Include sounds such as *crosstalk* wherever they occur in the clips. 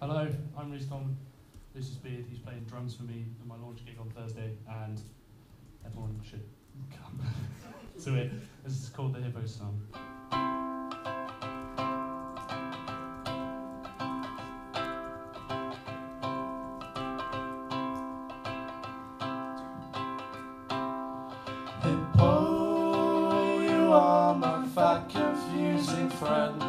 Hello, I'm Reese Coleman. This is Beard. He's playing drums for me at my launch gig on Thursday, and everyone should come *laughs* to it. This is called the Hippo Song. Hippo, you are my fat, confusing friend.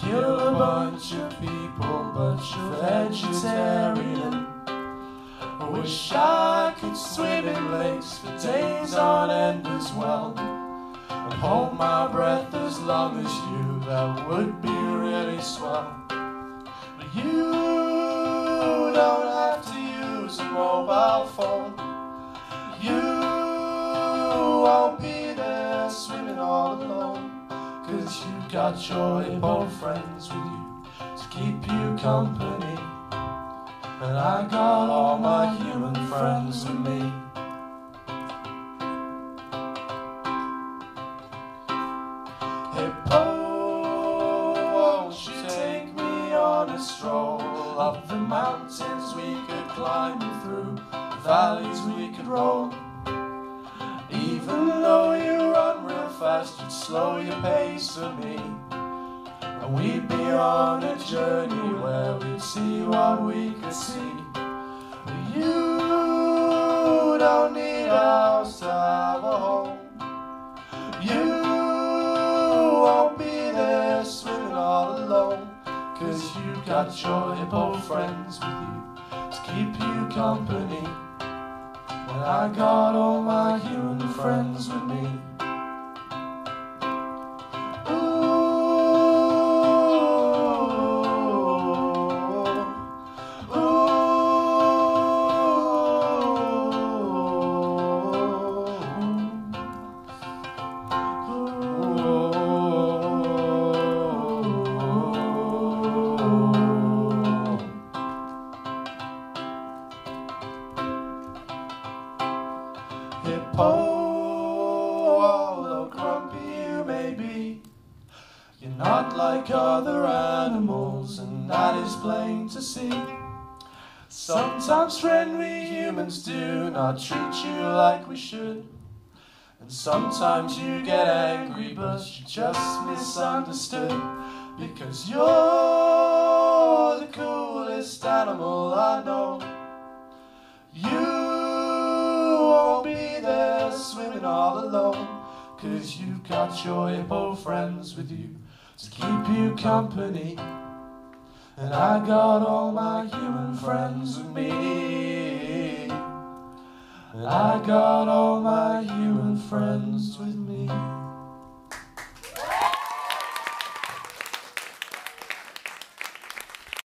Kill a bunch of people, but you're vegetarian. I wish I could swim in lakes for days on end as well. And hold my breath as long as you, that would be really swell. But you got your hippo friends with you to keep you company. And I got all my human friends with me. Hippo, oh, won't you take me on a stroll up the mountains we could climb through, valleys we could roll. Even though you fast, you'd slow your pace for me. And we'd be on a journey where we'd see what we could see. But you don't need house to have a home. You won't be there swimming all alone. Cause you got your hippo friends with you to keep you company. And I got all my human friends with me. Hippo, although grumpy you may be, you're not like other animals, and that is plain to see. Sometimes, friend, we humans do not treat you like we should. And sometimes you get angry, but you just misunderstood. Because you're the coolest animal I know. Cause you've got your hippo friends with you to keep you company. And I got all my human friends with me. And I got all my human friends with me.